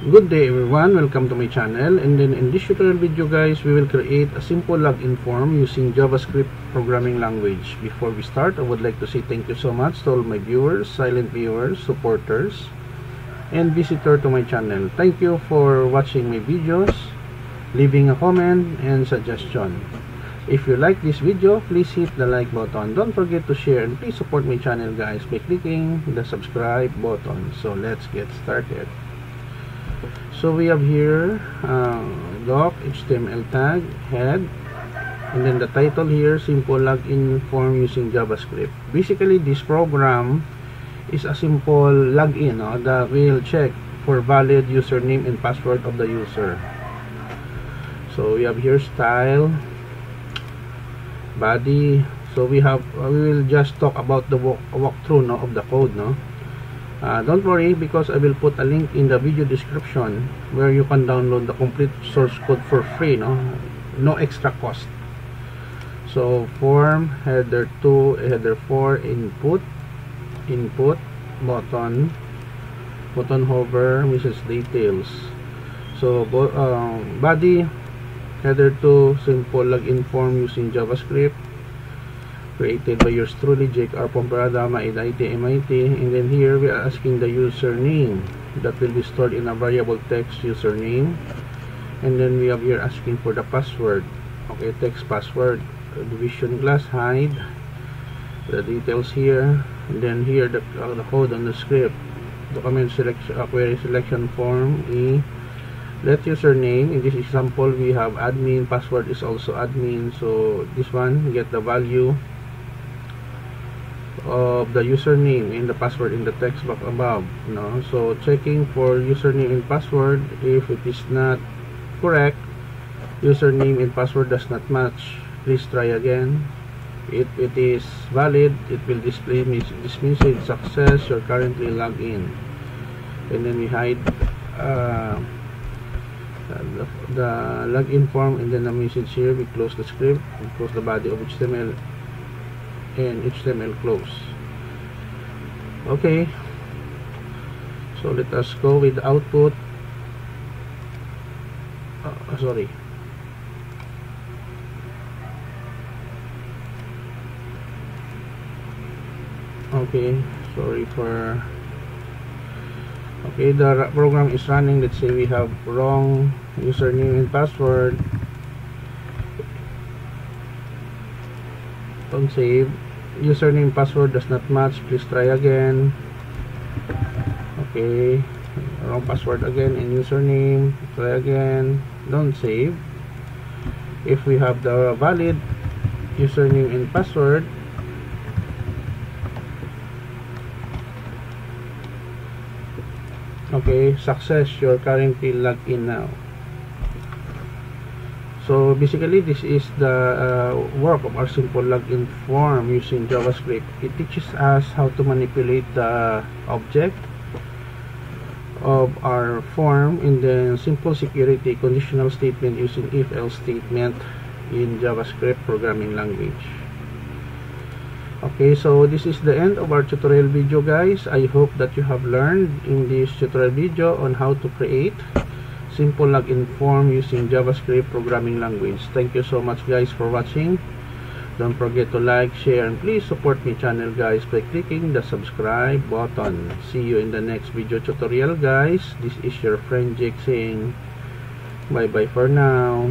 Good day everyone, welcome to my channel and then in this tutorial video guys we will create a simple login form using JavaScript programming language. Before we start I would like to say thank you so much to all my viewers, silent viewers, supporters and visitor to my channel. Thank you for watching my videos, leaving a comment and suggestion. If you like this video, please hit the like button. Don't forget to share and please support my channel guys by clicking the subscribe button. So let's get started. So we have here uh, doc html tag head and then the title here simple login form using javascript. Basically this program is a simple login no? that will check for valid username and password of the user. So we have here style body. So we have uh, we will just talk about the walk walkthrough no, of the code no uh, don't worry because I will put a link in the video description where you can download the complete source code for free no? No extra cost. So form header 2 header 4 input input button button hover message details. So uh, body header 2 simple login form using javascript created by yours truly Jake R. Pomperada MIT MIT and then here we are asking the username that will be stored in a variable text username. And then we have here asking for the password. Okay text password division class hide. The details here. And then here the, uh, the code on the script. Document selection uh, query selection form E. Let username. In this example we have admin. Password is also admin. So this one get the value of the username and the password in the text box above no? So checking for username and password if it is not correct username and password does not match please try again. If it is valid it will display this message success you're currently logged in. And then we hide uh, the, the login form and then the message here we close the script we close the body of HTML and HTML close. Okay. So let us go with output. Uh, sorry. Okay sorry for okay the program is running. Let's say we have wrong username and password don't save. Username password does not match. Please try again. Okay. Wrong password again and username. Try again. Don't save. If we have the valid username and password okay success. You're currently logged in now so basically this is the uh, work of our simple login form using javascript. It teaches us how to manipulate the object of our form in the simple security conditional statement using if else statement in javascript programming language. Okay so this is the end of our tutorial video guys. I hope that you have learned in this tutorial video on how to create simple login form using javascript programming language. Thank you so much guys for watching. Don't forget to like share and please support my channel guys by clicking the subscribe button. See you in the next video tutorial guys. This is your friend Jake saying bye bye for now